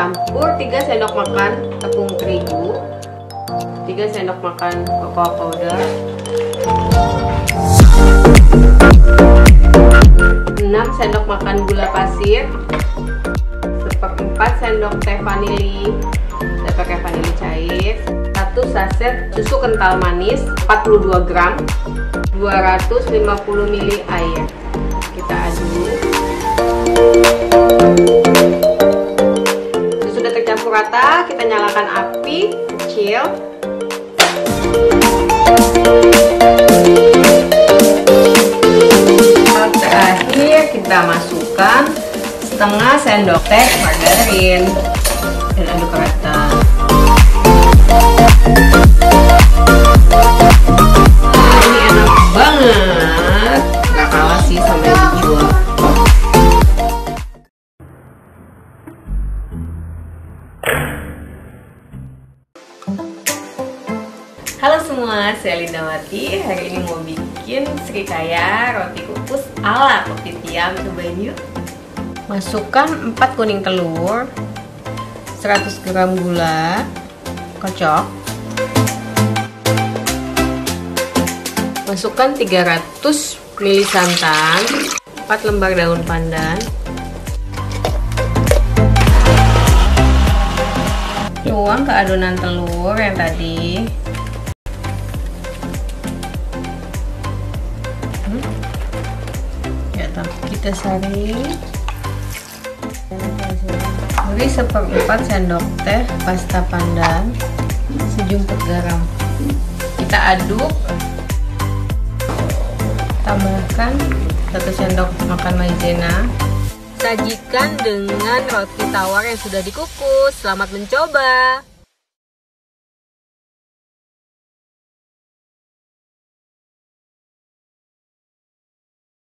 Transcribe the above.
campur 3 sendok makan tepung terigu 3 sendok makan cocoa powder. 6 sendok makan gula pasir seperempat sendok teh vanili saya pakai vanili cair 1 saset susu kental manis 42 gram 250 ml air. Kita aduk rata kita nyalakan api kecil. Terakhir kita masukkan setengah sendok teh margarin. Dan aduk rata Halo semua, saya Lindawati. Hari ini mau bikin srikaya roti kukus ala kopi tiam. Cobain yuk. Masukkan 4 kuning telur, 100 gram gula, kocok. Masukkan 300 ml santan, 4 lembar daun pandan, tuang ke adonan telur yang tadi kita saring beri seperempat sendok teh pasta pandan sejumput garam. Kita aduk. Tambahkan satu sendok makan maizena. Sajikan dengan roti tawar yang sudah dikukus. Selamat mencoba!